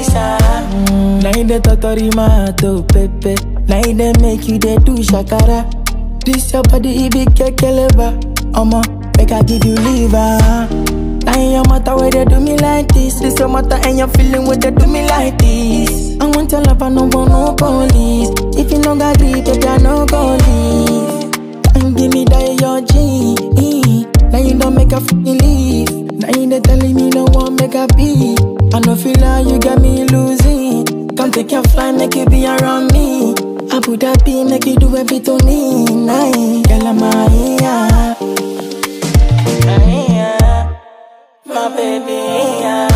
visa. Mm, now in the totori mato pepe. Now in the make you they do shakara. This your body, it be kekeleba. Omo, make I give you liver. Now your matter where they do me like this. This your matter and your feeling where they do me like this. I want your love, I no want no police. If you got grip, baby, I no go leave. And give me that your G. Now you don't make a fucking leave. Come take your flight, make you be around me. Abu Dhabi, make you do everything to me. Nah, girl, I'm. My baby, yeah.